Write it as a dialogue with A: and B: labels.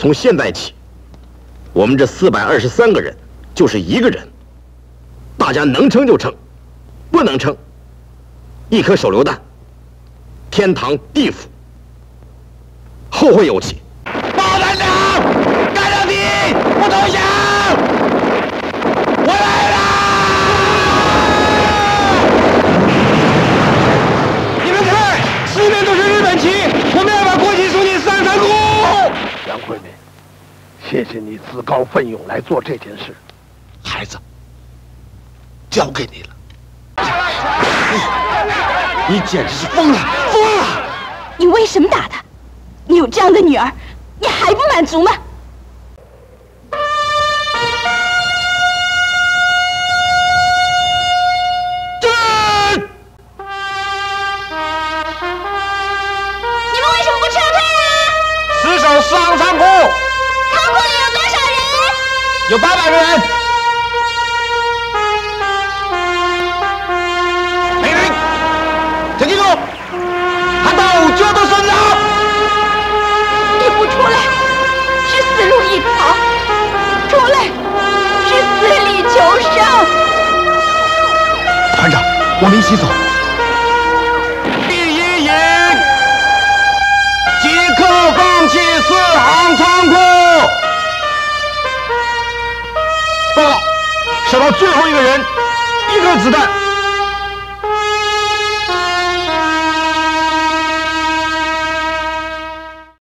A: 从现在起，我们这四百二十三个人就是一个人，大家能撑就撑，不能撑，一颗手榴弹，天堂地府，后会有期。
B: 报团长，干到底，不投降！
C: 谢谢你自告奋勇来做这件事，孩子，交给你了。
A: 你简直是疯了，疯了！
D: 你为什么打他？你有这样的女儿，你还不满足吗？你们有
B: 八百个人。命令，陈金柱，喊到就都顺了。
D: 你不出来，是死路一条；出来，是死里求生。
C: 团长，我们一起走。
B: 最后一个人，一颗子弹。